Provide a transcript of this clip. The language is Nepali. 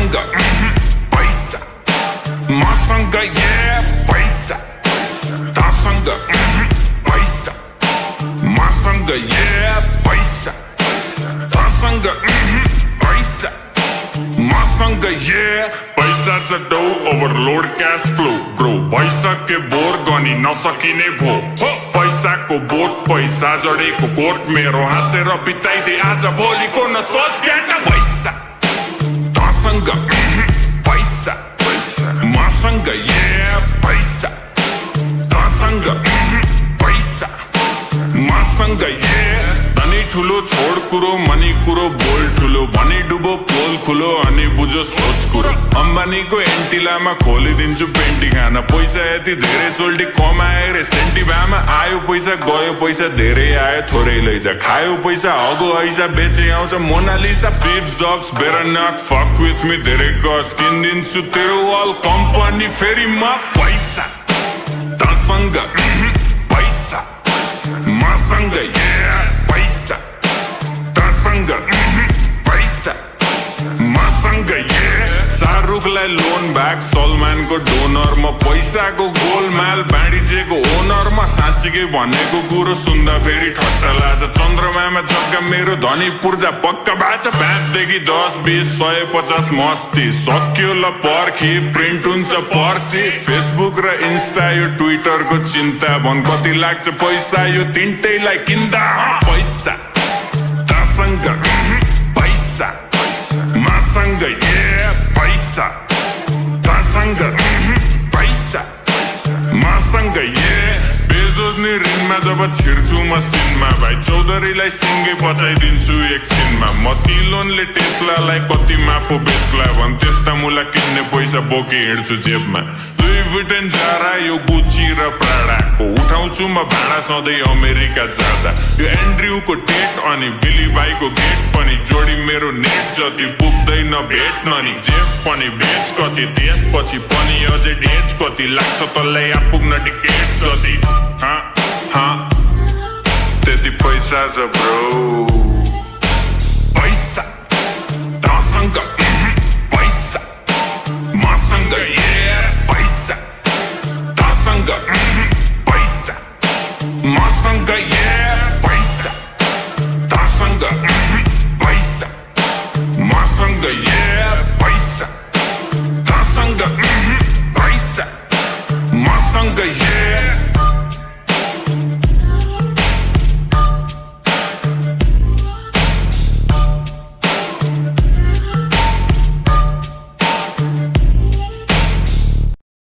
मासँग पैसा मसँग ए पैसा तसँग पैसा मसँग ए पैसा तसँग पैसा मसँग ए पैसा छ डौ ओभरलोड क्यास फ्लो ग्रो भइसके Masanga, paisa, masanga, yeah, paisa, dasanga, paisa, masanga, yeah. ठुलो छोड कुरो मनी कुरो बोल ठुलो भनी डुबो पोल खुलो अनि बुझो सोच कुरो। अम्बानीको एन्टिलामा खोलिदिन्छु पेन्टी खाना। पैसा यति धेरै सोल्टी कमाए रे सेन्टी भामा। आयो पैसा गयो पैसा धेरै आयो थोरै लैजा। खायो पैसा हगो ऐसा बेचे आउँछ। मोनालिसा स्टिभ जब्स बेर नट फक विथ मी धेरै गस किनिदिन्छु तेरो वाल कम्पनी फेरि म पैसा। तसँग शाहरुखलाई लोन ब्याग सलमानको म पैसाको गोलमाल बाँडिसेको ओनर म साँच्चीकै भनेको कुरो सुन्दा फेरि ठट्टा लाग्छ। चन्द्रमामा जग्गा मेरो धनी पूर्जा पक्का बाछ पाँचदेखि दस बिस सय पचास मस्ती। सक्यो ल पर्खी प्रिन्ट हुन्छ पर्सी। फेसबुक र इन्स्टा यो ट्विटरको चिन्ता भन कति लाग्छ पैसा यो तिनटैलाई किन्दा? पैसा पैसा मसँग yeah पैसा तसँग पैसा मसँग yeah बेजोज नि ऋणमा जब छिर्छु मसिनमा भाइ चौधरीलाई सिङ्गे बचाइदिन्छु एकछिनमा मस्किलोनले टेस्लालाई कतिमा पो बेच्ला भन् त्यस्ता मुला किन्ने पैसा बोकी हिँड्छु जेबमा बुटेन जारा यो गुची र प्राडाको उठाउँछु म भाडा सधैँ अमेरिका जाँदा। यो एन्ड्रियुको टेट अनि बिली बाईको गेट पनि जोडी मेरो नेट जति पुग्दैन भेट्न नि जेब पनि बेच कति। त्यसपछि पनि अझै डेज कति लाग्छ तल्लाई आपुग्न टिकेट जति। हाँ हाँ। त्यति पैसा छ ब्रो।